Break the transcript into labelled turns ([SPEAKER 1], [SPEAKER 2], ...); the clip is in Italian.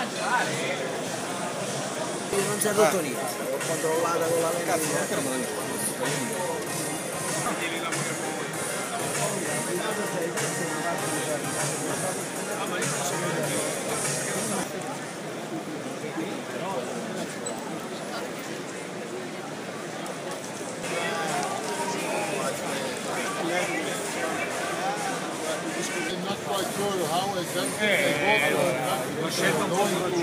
[SPEAKER 1] Non si è rotto niente, l'ho controllata con la lente.
[SPEAKER 2] I'm not quite sure how exactly they go
[SPEAKER 3] scelto un po' di